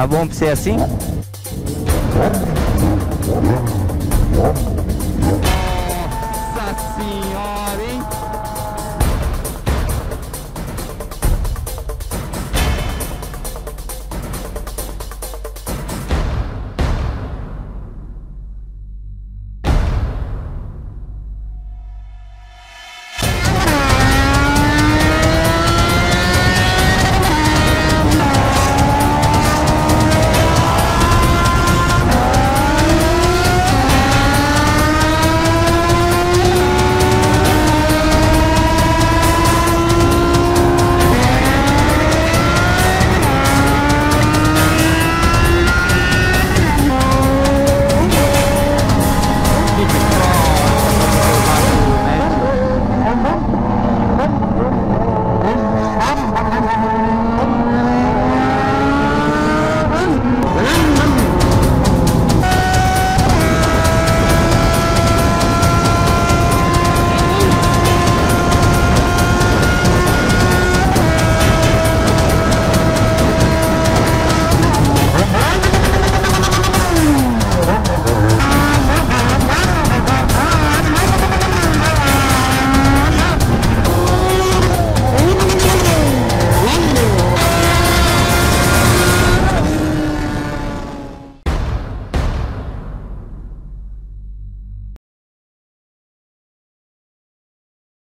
Tá bom pra você assim?